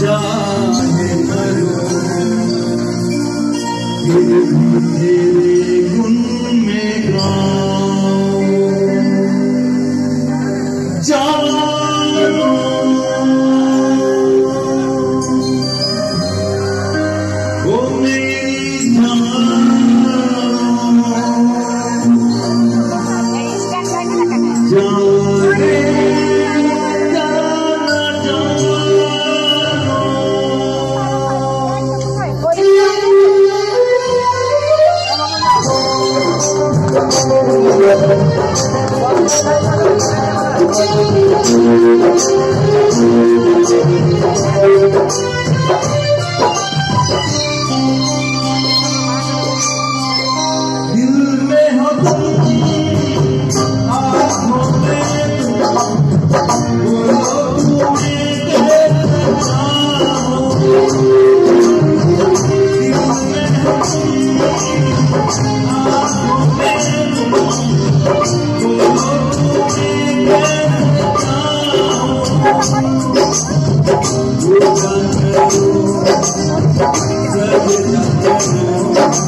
जाने करो।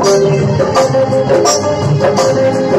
Thank you.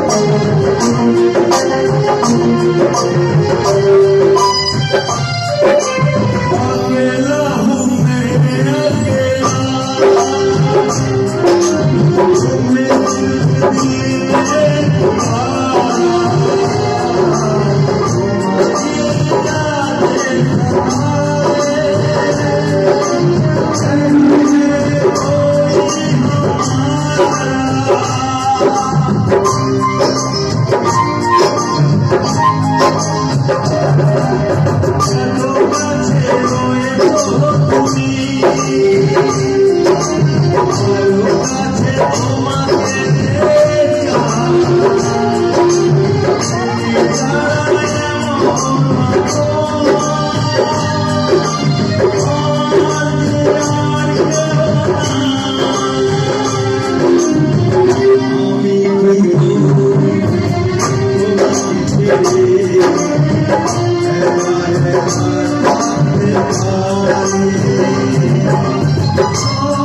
Obrigado.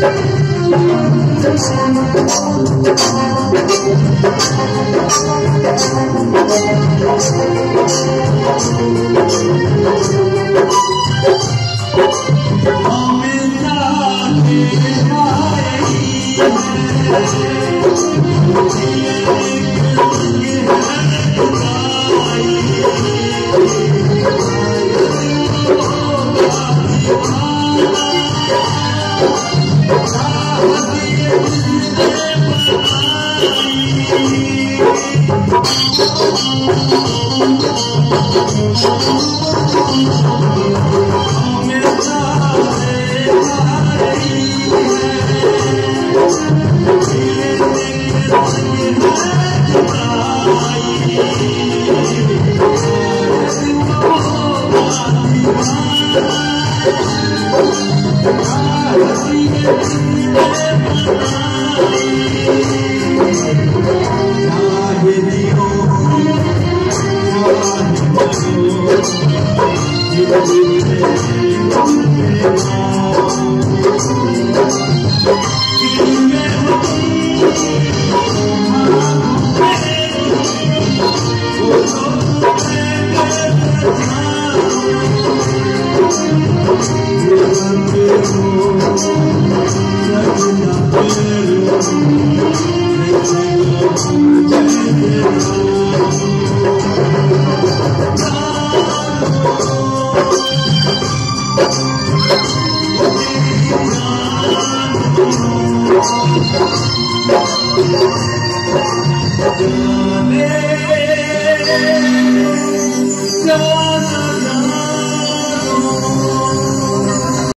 Thank you. Thank Come